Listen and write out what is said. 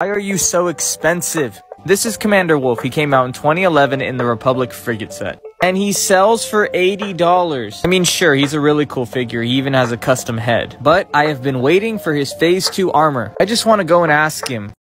Why are you so expensive? This is Commander Wolffe. He came out in 2011 in the Republic Frigate set. And he sells for $80. I mean, sure, he's a really cool figure. He even has a custom head. But I have been waiting for his Phase 2 armor. I just want to go and ask him,